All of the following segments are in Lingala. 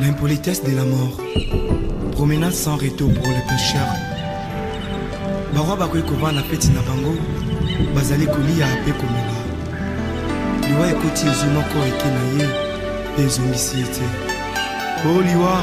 L'impolitesse de la mort. Promenade sans retour pour les pêcheurs. Barwa bakoki kovanda peti na bango bazali kolia mpe komela liwa ekoti ezwi moko eke na ye mpe ezongisi ye te o liwa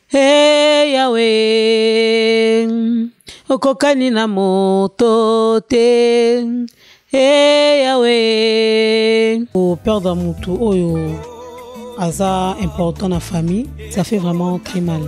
Hey, yawe okokani na moto te hey, yawe koperdre motu oyo aza important na famille ça fait vraiment très mal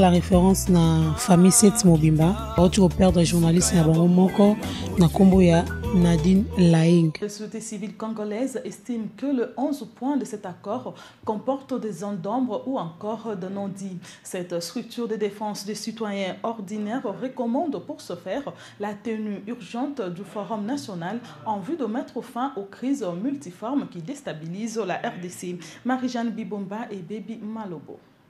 la référence na famille set mobimba bauti koperdre journaliste na bango moko na nkombo ya Nadine Laing. La société civile congolaise estime que le 11 point de cet accord comporte des zones d'ombre ou encore de non-dits. Cette structure de défense des citoyens ordinaires recommande pour ce faire la tenue urgente du Forum national en vue de mettre fin aux crises multiformes qui déstabilisent la RDC. Marie-Jeanne Bibomba et Baby Malobo.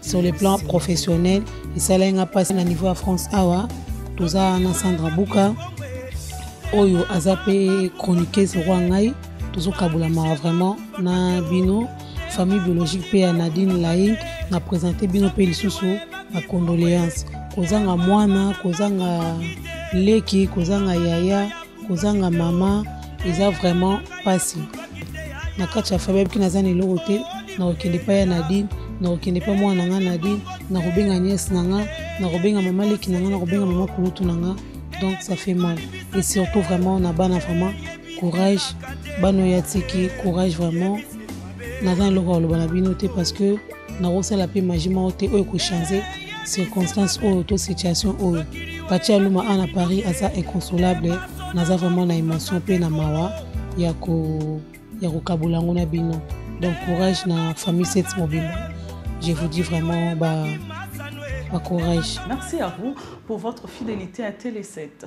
sur le plan professionnel esalaki nga mpasi na niveau ya france awa toza na sandra buka oyo aza mpe chroniqueuse lokola ngai tozokabolamaka vraiment na bino famille biologique mpe ya nadine laing na présente bino mpe lisusu na condoléance kozanga mwana kozanga leki kozanga yaya kozanga mama eza vraiment mpasi na kati ya famille biki naza na eloko te nakokende epai ya nadine nakokende epai mwana na nga nadine nakobenga niese na nga nakobenga mama leki na nga nakobenga mama kulutu na nga donc ça fait mal et surtout vraiment na bana vraiment courage bana oyo atiki courage vraiment naza na eloko ya koloba na bino te parce que nakosala mpe maji moko te oyo ekochange circonstance oyo to situation oyo patia luma a na paris aza inconsolable naza vraiment na émotion mpe na mawa ya kokabola yango na bino donc courage na famille set mobimba je vous dis vraiment ba, ba courage merci à vous pour votre fidélité à télé 7